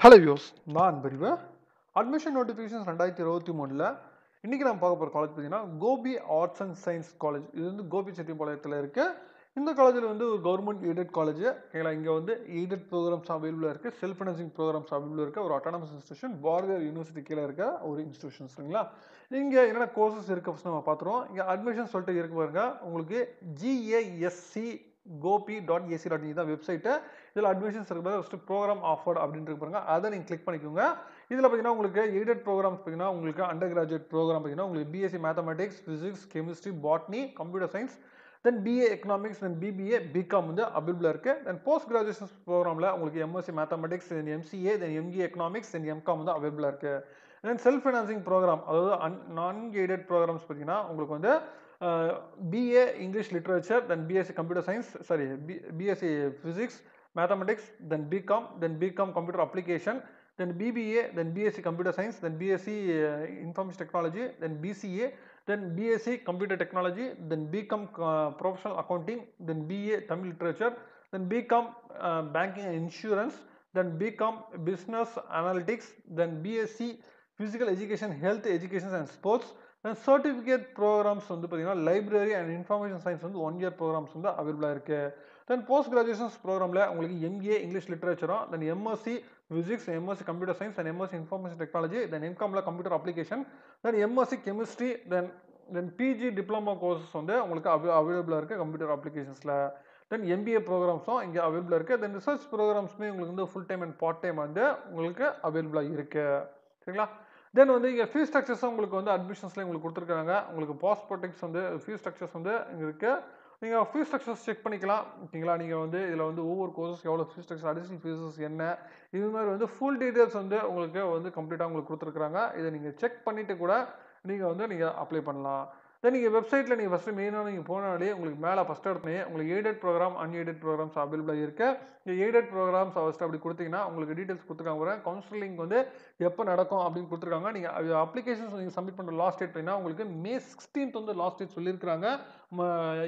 Hello யோஸ் நான் பிரிவு அட்மிஷன் நோட்டிஃபிகேஷன்ஸ் ரெண்டாயிரத்தி இருபத்தி மூணில் இன்றைக்கி நம்ம பார்க்க போகிற காலேஜ் பார்த்தீங்கன்னா Gobi arts and science college இது வந்து கோபி செட்டிப்பாளையத்தில் இருக்குது இந்த காலேஜில் வந்து ஒரு கவர்மெண்ட் எய்டட் காலேஜ் ஓகேங்களா இங்கே வந்து எய்டட் ப்ரோக்ராம்ஸ் அவைலபிளாக இருக்குது செல்ஃப் ஃபினான்சிங் ப்ரோக்ராம்ஸ் அவைலபிளாக இருக்குது ஒரு அட்டானமஸ் இன்ஸ்டியூஷன் பாரதியார் யூனிவர்சிட்டி கீழே இருக்க ஒரு இன்ஸ்டியூஷன் சரிங்களா? இங்கே என்னென்ன கோர்சஸ் இருக்குது ஃபஸ்ட் நம்ம பார்த்துருவோம். இங்கே அட்மிஷன் சொல்லிட்டு இருக்கு பாருங்க. உங்களுக்கு G A S C Gobi dot A C dot E தான் வெப்சைட்டு இதில் அட்மிஷன்ஸ் இருக்கிறது ஃபஸ்ட்டு ப்ரோக்ராம் ஆஃபர்ட் அப்படின்ட்டு பாருங்க. அதை நீங்கள் கிளிக் பண்ணிக்கோங்க. இதில் பார்த்தீங்கன்னா உங்களுக்கு எய்டட் ப்ரோக்ராம்ஸ் பார்த்தீங்கன்னா உங்களுக்கு அண்டர் கிராஜுவேட் ப்ரோக்ராம் பார்த்தீங்கன்னா உங்களுக்கு B Sc mathematics physics chemistry botany computer science then B A economics then B B A B Com வந்து அவைலபிளாக இருக்குது தென் போஸ்ட் கிராஜுவேஷன் ப்ரோக்ராமில் உங்களுக்கு M Sc mathematics then M C A then M A economics then M Com வந்து அவைலபிளாக இருக்குது then self financing program அதாவது un நான் எய்டட் ப்ரோக்ராம்ஸ் பார்த்தீங்கன்னா உங்களுக்கு வந்து BA English Literature, then BSc Computer Science, sorry, BSc Physics, Mathematics, then BCom, then BCom Computer Application, then BBA, then BSc Computer Science, then BSc uh, Information Technology, then BCA, then BSc Computer Technology, then BCom uh, Professional Accounting, then BA Tamil Literature, then BCom uh, Banking and Insurance, then BCom Business Analytics, then BSc Physical Education, Health Education and Sports, certificate programs வந்து பார்த்தீங்கன்னா library and information science வந்து one year programs வந்து அவைலபிளாக இருக்குது then post graduations ப்ரோக்ராமில் உங்களுக்கு MA English லிட்ரேச்சரும் then M Sc physics M Sc computer science and M Sc information technology then எம்காமில் computer application then M Sc chemistry then then P G diploma courses வந்து உங்களுக்கு அவை அவைலபிளாக இருக்குது computer அப்ளிகேஷன்ஸில் தென் MBA ப்ரோக்ராம்ஸும் இங்கே அவைலபிளாக இருக்குது தென் ரிசர்ச் ப்ரோக்ராம்ஸுமே உங்களுக்கு வந்து full time and part time வந்து உங்களுக்கு அவைலபிளாக இருக்குது சரிங்களா? தென் வந்து இங்கே ஃபீஸ் ஸ்ட்ரக்சர்ஸும் உங்களுக்கு வந்து அட்மிஷன்ஸ்லேயும் உங்களுக்கு கொடுத்துருக்காங்க. உங்களுக்கு பாஸ்போர்ட்டிக்ஸ் வந்து ஃபீஸ் ஸ்ட்ரக்சர்ஸ் வந்து இங்கே இருக்குது நீங்கள் ஃபீஸ் ஸ்ட்ரக்சர்ஸ் செக் பண்ணிக்கலாம். ஓகேங்களா? நீங்கள் வந்து இதில் வந்து ஒவ்வொரு கோர்சஸ் எவ்வளோ ஃபீஸ் ஸ்ட்ரக்சர் அடிஷனல் ஃபீஸஸ் என்ன? இது மாதிரி வந்து ஃபுல் டீட்டெயில்ஸ் வந்து உங்களுக்கு வந்து கம்ப்ளீட்டாக உங்களுக்கு கொடுத்துருக்குறாங்க. இதை நீங்கள் செக் பண்ணிவிட்டு கூட நீங்கள் வந்து நீங்கள் அப்ளை பண்ணலாம். தென் நீங்கள் வெப்சைட்டில் நீங்கள் ஃபஸ்ட்டு மெயினாக நீங்கள் போனாலே உங்களுக்கு மேலே ஃபஸ்ட் இடத்துனே உங்களுக்கு எய்டட் ப்ரோக்ராம் அன்எய்டட் ப்ரோக்ராம்ஸ் அவைலபிளாக இருக்குது இந்த எய்டட் ப்ரோக்ராம்ஸ் ஃபஸ்ட்டு அப்படி கொடுத்தீங்கன்னா உங்களுக்கு டீட்டெயில்ஸ் கொடுத்துருக்காங்க வரேன் கவுன்சிலிங் வந்து எப்போ நடக்கும் அப்படின்னு கொடுத்துருக்காங்க. நீங்கள் அப்ளிகேஷன்ஸ் நீங்கள் சப்மிட் பண்ணுற லாஸ்ட் டேட் பார்த்தீங்கன்னா உங்களுக்கு மே சிக்ஸ்டீன்த் வந்து லாஸ்ட் டேட் சொல்லியிருக்கிறாங்க.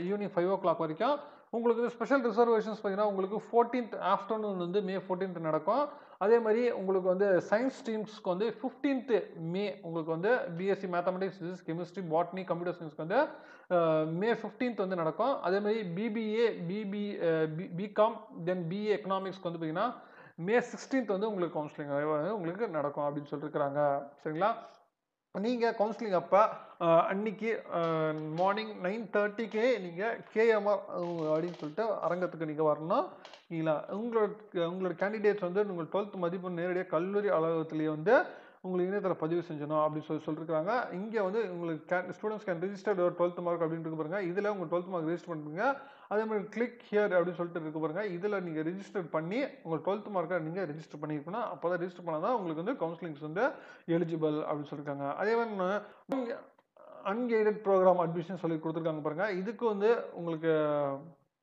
ஈவினிங் ஃபைவ் ஓ கிளாக் வரைக்கும். உங்களுக்கு ஸ்பெஷல் ரிசர்வேஷன்ஸ் பார்த்தீங்கன்னா உங்களுக்கு ஃபோர்டீன்த் ஆஃப்டர்நூன் வந்து மே ஃபோர்டீன்த் நடக்கும். அதே மாதிரி உங்களுக்கு வந்து சயின்ஸ் ஸ்ட்ரீம்ஸ்க்கு வந்து ஃபிஃப்டீன்த்து மே உங்களுக்கு வந்து B Sc mathematics physics chemistry botany computer சயின்ஸ்க்கு வந்து மே ஃபிஃப்டீன்த் வந்து நடக்கும். அதே மாதிரி B B A B B B Com then B A எக்கனாமிக்ஸ்க்கு வந்து பார்த்தீங்கன்னா மே சிக்ஸ்டீன்த் வந்து உங்களுக்கு கவுன்சிலிங் உங்களுக்கு நடக்கும் அப்படின்னு சொல்லியிருக்கிறாங்க சரிங்களா? நீங்கள் கவுன்சிலிங் அப்போ அன்னைக்கு மார்னிங் நைன் தேர்ட்டிக்கே நீங்கள் கேஎம்ஆர் அப்படின்னு சொல்லிட்டு அரங்கத்துக்கு நீங்கள் வரணும். இல்லைங்களா? உங்களோட உங்களோட கேண்டிடேட்ஸ் வந்து உங்கள் டுவெல்த் மதிப்பெண் நேரடியாக கல்லூரி அலுவலகத்திலேயே வந்து உங்களுக்கு இணையத்தில் பதிவு செஞ்சணும் அப்படின்னு சொல்லி சொல்லியிருக்காங்க இங்கே வந்து உங்களுக்கு கேன் ஸ்டூடெண்ட்ஸ் கேன் ரிஜிஸ்டர் ஒரு டுவெல்த் மார்க் அப்படின்னு இருக்கு பாருங்க. இதில் உங்கள் டுவெல்த் மார்க் ரிஜிஸ்டர் பண்ணுங்க அதே மாதிரி கிளிக் ஹியர் அப்படின்னு சொல்லிட்டு இருக்கு பாருங்க. இதில் நீங்கள் ரிஜிஸ்டர் பண்ணி உங்கள் டுவெல்த் மார்க்கை நீங்கள் ரிஜிஸ்டர் பண்ணியிருக்கணும் அப்போ தான் ரிஜிஸ்டர் பண்ணால் தான் உங்களுக்கு வந்து கவுன்சிலிங்ஸ் வந்து எலிஜிபிள் அப்படின்னு சொல்லியிருக்காங்க அதே மாதிரி அன்கெய்டட் ப்ரோக்ராம் அட்மிஷன் சொல்லி கொடுத்துருக்காங்க பாருங்கள் இதுக்கு வந்து உங்களுக்கு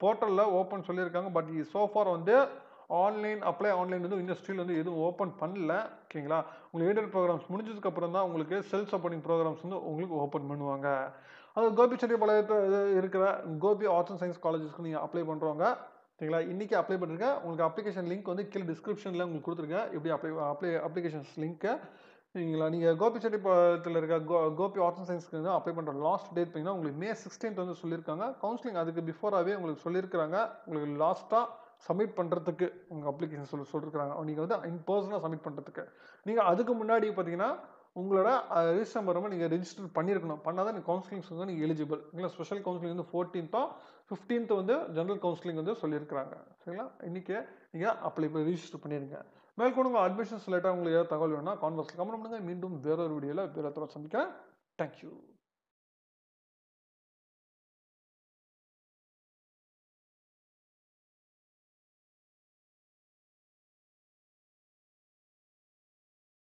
போர்ட்டலில் ஓப்பன் சொல்லியிருக்காங்க பட் சோஃபார் வந்து ஆன்லைன் அப்ளை ஆன்லைன் வந்து இண்டஸ்ட்ரியில் வந்து எதுவும் ஓப்பன் பண்ணல. ஓகேங்களா உங்களுக்கு எய்டட் ப்ரோக்ராம்ஸ் முடிஞ்சதுக்கப்புறம் தான் உங்களுக்கு செல்ஃப் சப்போர்ட்டிங் ப்ரோக்ராம்ஸ் வந்து உங்களுக்கு ஓப்பன் பண்ணுவாங்க. அது கோபி செட்டிப்பாளையத்தில் இருக்கிற கோபி ஆர்ட்ஸ் அண்ட் சயின்ஸ் காலேஜஸ்க்கு நீங்கள் அப்ளை பண்ணுறவங்க சரிங்களா? இன்றைக்கி அப்ளை பண்ணிருக்கேன். உங்களுக்கு அப்ளிகேஷன் லிங்க் வந்து கீழே டிஸ்கிரிப்ஷனில் உங்களுக்கு கொடுத்துருக்கேன். எப்படி அப்ளை அப்ளை அப்ளிகேஷன்ஸ் லிங்க்கு சரிங்களா? நீங்கள் கோபி செட்டிப்பாளையத்தில் இருக்க கோ கோபி ஆர்ட்ஸ் அண்ட் சயின்ஸ்க்கு வந்து அப்ளை பண்ணுற லாஸ்ட் டேட் பார்த்தீங்கன்னா உங்களுக்கு மே சிக்ஸ்டீன்த் வந்து சொல்லியிருக்காங்க. கவுன்சிலிங் அதுக்கு பிஃபோராகவே உங்களுக்கு சொல்லியிருக்கிறாங்க. உங்களுக்கு லாஸ்ட்டாக சப்மிட் பண்ணுறதுக்கு உங்கள் அப்ளிகேஷன் சொல்லி சொல்லிருக்கிறாங்க. நீங்கள் வந்து இன் பர்சனாக சப்மிட் பண்ணுறதுக்கு நீங்கள் அதுக்கு முன்னாடி பார்த்தீங்கன்னா உங்களோட ரிஜிஸ்டர் நம்பர் நீங்கள் ரிஜிஸ்டர் பண்ணியிருக்கணும் பண்ணால் தான் கவுன்சிலிங்ஸ் வந்து நீங்கள் எலிஜிபிள் இல்லை ஸ்பெஷல் கவுன்சிலிங் வந்து ஃபோர்டீன்த்தோ ஃபிஃப்டீன்த் வந்து ஜென்ரல் கவுன்சிலிங் வந்து சொல்லியிருக்கிறாங்க சரிங்களா? இன்றைக்கி நீங்கள் அப்ளை ரிஜிஸ்டர் பண்ணிடுங்க மேற்கொண்டு உங்கள் அட்மிஷன்ஸ் லேட்டாக உங்களுக்கு ஏதாவது தகவல் வேணும்னா கான்வர்ஸில் கமெண்ட் பண்ணுங்கள் மீண்டும் வேறொரு வீடியோவில் வேறு சந்திக்கிறேன். தேங்க்யூ